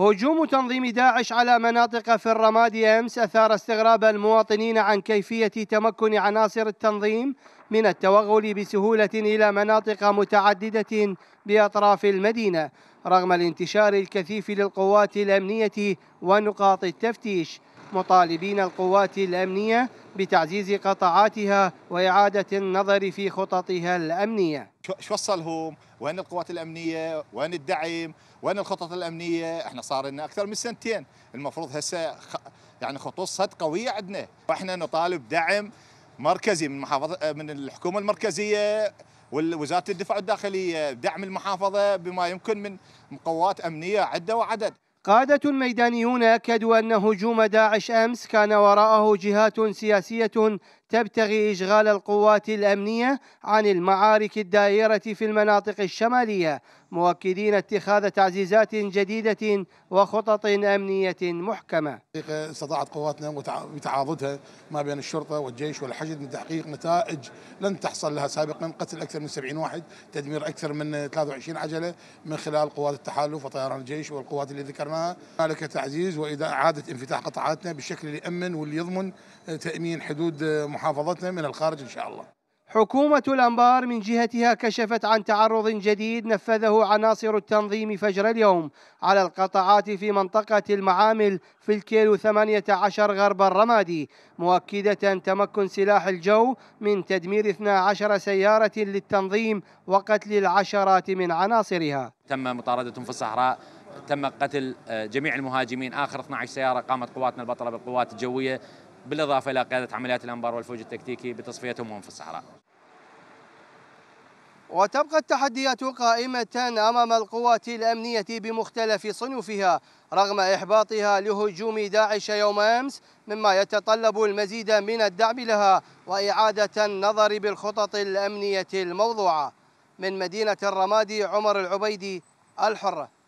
هجوم تنظيم داعش على مناطق في الرماد أمس أثار استغراب المواطنين عن كيفية تمكن عناصر التنظيم من التوغل بسهولة إلى مناطق متعددة بأطراف المدينة رغم الانتشار الكثيف للقوات الأمنية ونقاط التفتيش. مطالبين القوات الأمنية بتعزيز قطاعاتها وإعادة النظر في خططها الأمنية. شو وصلهم وين القوات الأمنية؟ وين الدعم؟ وين الخطط الأمنية؟ إحنا صار لنا أكثر من سنتين. المفروض هسه يعني خطوط صد قوية عندنا. وإحنا نطالب دعم مركزي من محافظة من الحكومة المركزية ووزارة الدفاع الداخلية. دعم المحافظة بما يمكن من قوات أمنية عدة وعدد. قادة ميدانيون أكدوا أن هجوم داعش أمس كان وراءه جهات سياسية تبتغي إشغال القوات الأمنية عن المعارك الدائرة في المناطق الشمالية مؤكدين اتخاذ تعزيزات جديدة وخطط أمنية محكمة. استطاعت قواتنا بتعاضدها ما بين الشرطة والجيش والحشد من تحقيق نتائج لن تحصل لها سابقا قتل أكثر من 70 واحد تدمير أكثر من 23 عجلة من خلال قوات التحالف وطيران الجيش والقوات اللي ذكرناها هنالك تعزيز وإعادة انفتاح قطاعاتنا بالشكل اللي يأمن واللي يضمن تأمين حدود محافظتنا من الخارج إن شاء الله. حكومة الأنبار من جهتها كشفت عن تعرض جديد نفذه عناصر التنظيم فجر اليوم على القطاعات في منطقة المعامل في الكيلو 18 غرب الرمادي مؤكدة تمكن سلاح الجو من تدمير 12 سيارة للتنظيم وقتل العشرات من عناصرها. تم مطاردتهم في الصحراء تم قتل آه، جميع المهاجمين. آخر 12 سيارة قامت قواتنا البطلة بالقوات الجوية بالإضافة إلى قيادة عمليات الأنبار والفوج التكتيكي بتصفيتهم وهم في الصحراء. وتبقى التحديات قائمة أمام القوات الأمنية بمختلف صنوفها رغم إحباطها لهجوم داعش يوم أمس مما يتطلب المزيد من الدعم لها وإعادة النظر بالخطط الأمنية الموضوعة. من مدينة الرمادي عمر العبيدي الحرة.